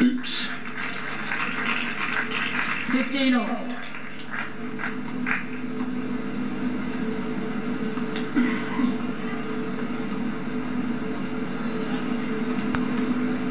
Oops. 15 all.